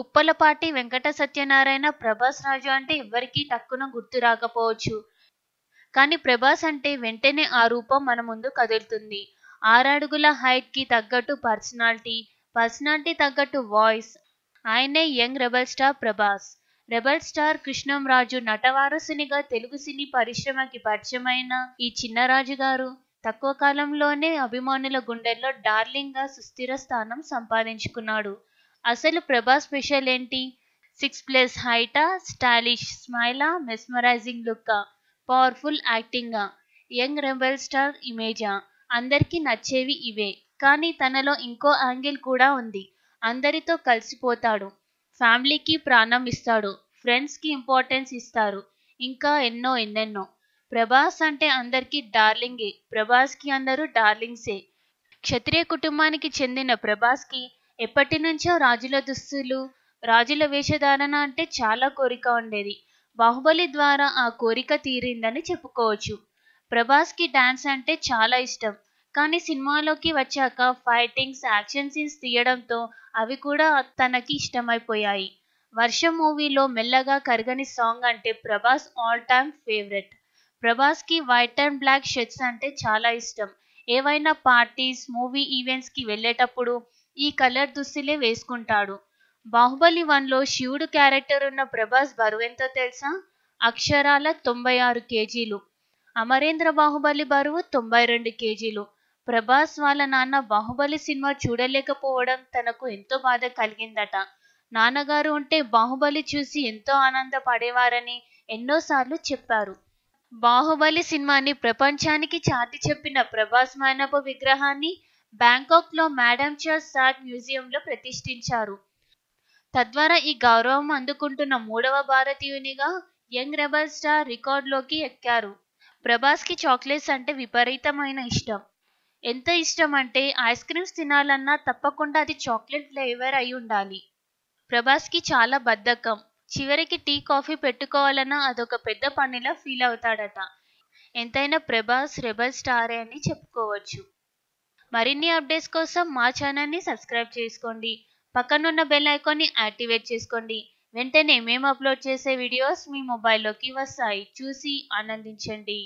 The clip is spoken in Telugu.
ఉప్పలపాటి వెంకట సత్యనారాయణ ప్రభాస్ రాజు అంటే ఎవ్వరికీ టక్కున గుర్తు రాకపోవచ్చు. కానీ ప్రభాస్ అంటే వెంటనే ఆ రూపం మన ముందు కదులుతుంది. ఆరడుగుల హైట్కి తగ్గట్టు పర్సనాలిటీ పర్సనాలిటీ తగ్గట్టు వాయిస్. ఆయనే young rebel star Prabhas. Rebel star Krishnamraju నటవారసునిగా Telugu సినీ పరిశ్రమకి పరిచయమైన ఈ చిన్నరాజు గారు తక్కువ కాలంలోనే అభిమానుల గుండెల్లో డార్లింగ్గా సుస్థిర స్థానం సంపాదించుకున్నాడు. అసలు ప్రభాస్ స్పెషల్ ఏంటి సిక్స్ ప్లస్ హైటా? స్టైలిష్ స్మైలా? మెస్మరైజింగ్ లుక్కా? పవర్ఫుల్ యాక్టింగా? యంగ్ రెబల్ స్టార్ ఇమేజా? అందరికీ నచ్చేవి ఇవే. కానీ తనలో ఇంకో యాంగిల్ కూడా ఉంది. అందరితో కలిసిపోతాడు. ఫ్యామిలీకి ప్రాణం ఇస్తాడు. ఫ్రెండ్స్కి ఇంపార్టెన్స్ ఇస్తారు. ఇంకా ఎన్నో ఎన్నెన్నో. ప్రభాస్ అంటే అందరికీ డార్లింగే. ప్రభాస్కి అందరూ డార్లింగ్సే. క్షత్రియ కుటుంబానికి చెందిన ప్రభాస్కి ఎప్పటి నుంచో రాజుల దుస్తులు రాజుల వేషధారణ అంటే చాలా కోరిక ఉండేది. బాహుబలి ద్వారా ఆ కోరిక తీరిందని చెప్పుకోవచ్చు. ప్రభాస్కి డాన్స్ అంటే చాలా ఇష్టం. కానీ సినిమాలోకి వచ్చాక ఫైటింగ్స్ యాక్షన్ సీన్స్ తీయడంతో అవి కూడా తనకి ఇష్టమైపోయాయి. వర్షం మూవీలో మెల్లగా కరగని సాంగ్ అంటే ప్రభాస్ ఆల్ టైమ్ ఫేవరెట్. ప్రభాస్కి వైట్ అండ్ బ్లాక్ షర్ట్స్ అంటే చాలా ఇష్టం. ఏవైనా పార్టీస్ మూవీ ఈవెంట్స్కి వెళ్ళేటప్పుడు ఈ కలర్ దుస్తులే వేసుకుంటాడు. బాహుబలి వన్లో శివుడు క్యారెక్టర్ ఉన్న ప్రభాస్ బరువెంతో తెలుసా? అక్షరాల తొంభై ఆరు కేజీలు. అమరేంద్ర బాహుబలి బరువు తొంభై రెండు కేజీలు. ప్రభాస్ వాళ్ళ నాన్న బాహుబలి సినిమా చూడలేకపోవడం తనకు ఎంతో బాధ కలిగిందట. నాన్నగారు ఉంటే బాహుబలి చూసి ఎంతో ఆనందపడేవారని ఎన్నోసార్లు చెప్పారు. బాహుబలి సినిమాని ప్రపంచానికి చాటి చెప్పిన ప్రభాస్ మైనపు విగ్రహాన్ని బ్యాంకాక్లో మేడం చర్చ్ మ్యూజియంలో ప్రతిష్ఠించారు. తద్వారా ఈ గౌరవం అందుకుంటున్న మూడవ భారతీయునిగా యంగ్ రెబల్ స్టార్ రికార్డులోకి ఎక్కారు. ప్రభాస్కి చాక్లెట్స్ అంటే విపరీతమైన ఇష్టం. ఎంత ఇష్టం అంటే ఐస్ క్రీమ్స్ తినాలన్నా తప్పకుండా అది చాక్లెట్ ఫ్లేవర్ అయి ఉండాలి. ప్రభాస్కి చాలా బద్ధకం. చివరికి టీ కాఫీ పెట్టుకోవాలన్నా అదొక పెద్ద పనిలా ఫీల్ అవుతాడట. ఎంతైనా ప్రభాస్ రెబల్ స్టారే అని చెప్పుకోవచ్చు. మరిన్ని అప్డేట్స్ కోసం మా ఛానల్ని సబ్స్క్రైబ్ చేసుకోండి. పక్కనున్న బెల్ ఐకాన్ని యాక్టివేట్ చేసుకోండి. వెంటనే మేము అప్లోడ్ చేసే వీడియోస్ మీ మొబైల్లోకి వస్తాయి. చూసి ఆనందించండి.